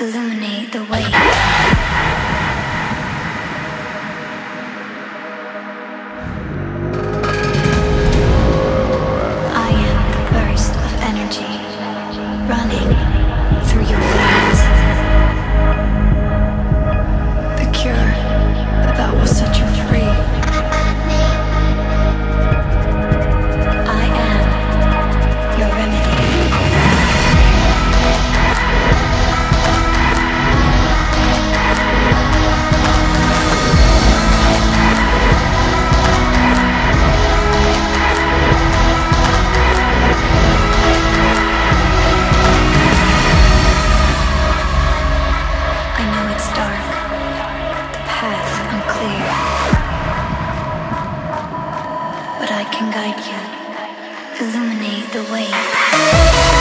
illuminate the way. I am the burst of energy running. can guide you, illuminate the way.